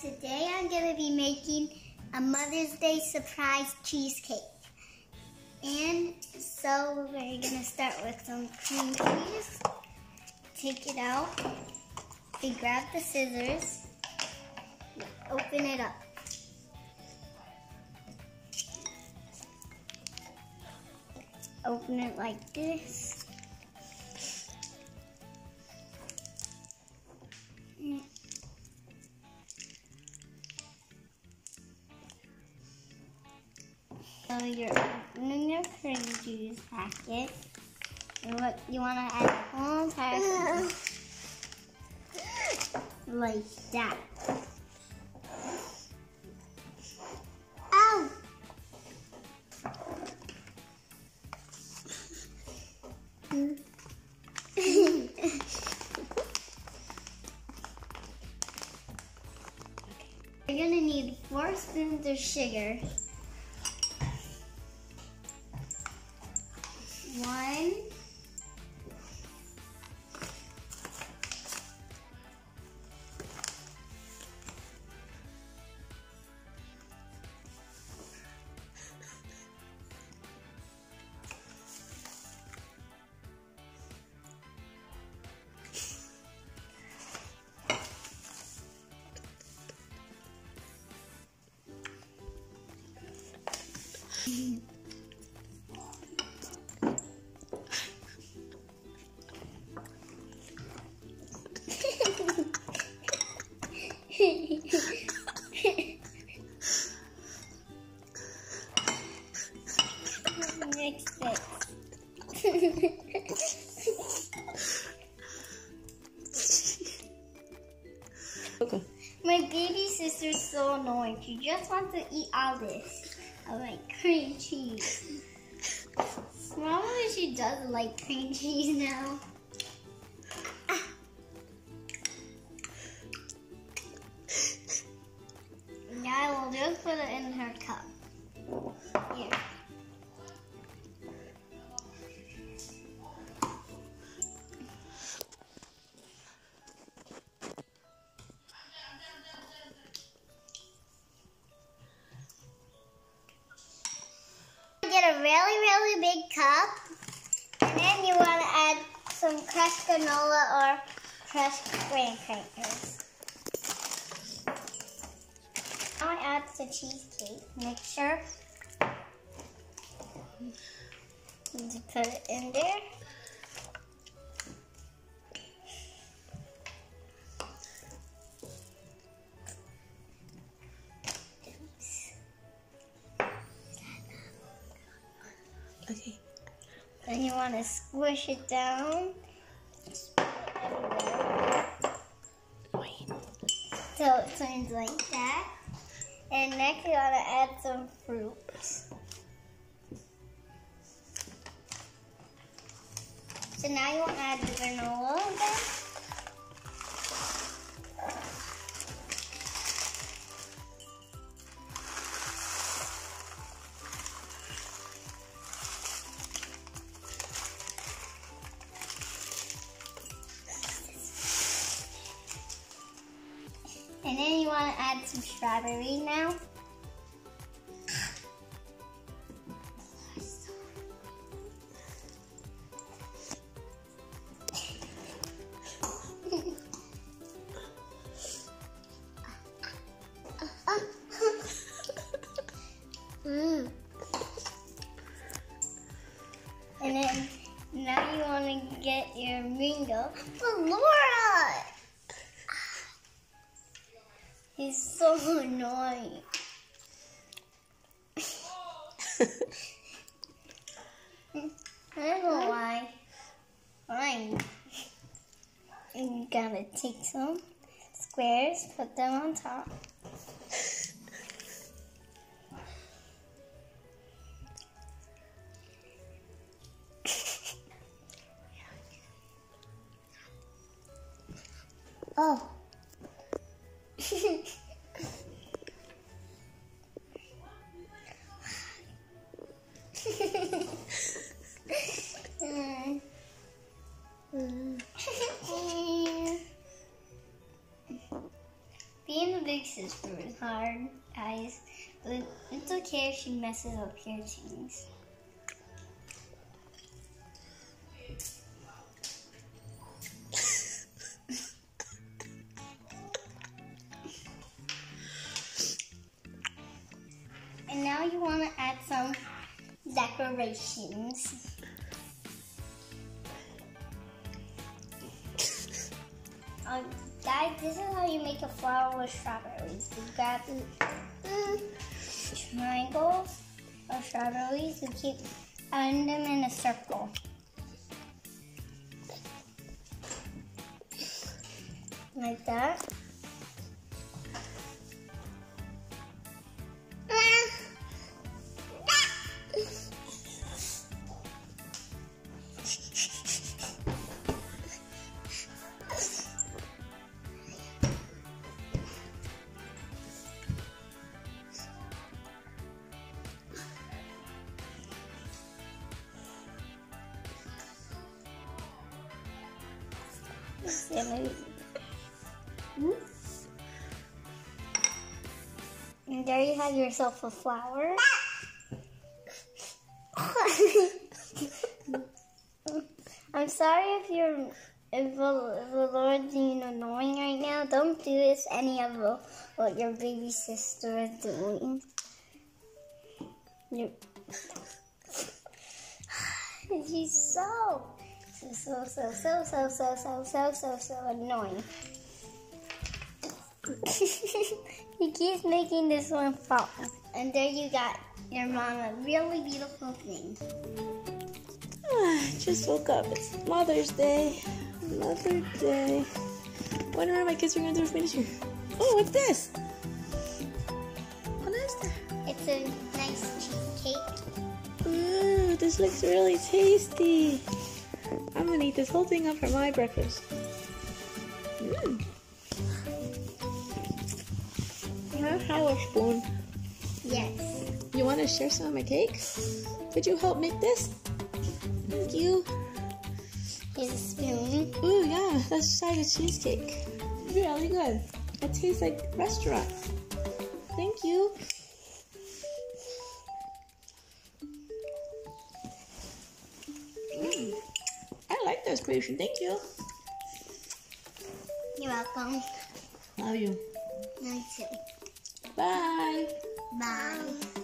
today I'm going to be making a Mother's Day surprise cheesecake. And so we're going to start with some cream cheese. Take it out. We grab the scissors. Open it up. Open it like this. So you're opening your cream cheese packet. And what you want to add a whole entire like that. Ow! Oh. You're gonna need four spoons of sugar. Okay. My baby sister's so annoying. She just wants to eat all this. I like cream cheese. Probably she does like cream cheese now. Get a really, really big cup. And then you want to add some crushed granola or crushed graham crackers. I add the cheesecake mixture. Put it in there. Okay. Then you want to squish it down. Wait. So it turns like that. And next you want to add some fruit. So now you want to add the granola then. And then you want to add some strawberries now. And then now you want to get your mango. But Laura! He's so annoying. I don't know why. Fine. You gotta take some squares, put them on top. Oh. Being a big sister is hard, guys, but it's okay if she messes up your things. and now you want to add some decorations. Um, guys, this is how you make a flower with strawberries. You grab the triangles of strawberries and keep adding them in a circle. Like that. Hmm? And there you have yourself a flower. I'm sorry if you're if the, the Lord's being annoying right now. Don't do this any of the, what your baby sister is doing. You, she's so so so so so so so so so so so annoying. he keeps making this one fall. And there you got your mom a really beautiful thing. Just woke up. It's Mother's Day. Mother's Day. Wonder what my kids are gonna do for me this year. Oh, what's this? What is that? It's a nice cheesecake. Ooh, this looks really tasty. I'm gonna eat this whole thing up for my breakfast. Mmm. Can I have a spoon? Yes. You want to share some of my cake? Could you help make this? Thank you. Here's a spoon. Ooh, yeah, that's size of cheesecake. Really good. It tastes like restaurant. Thank you. Thank you. You're welcome. Love you. Bye. Bye.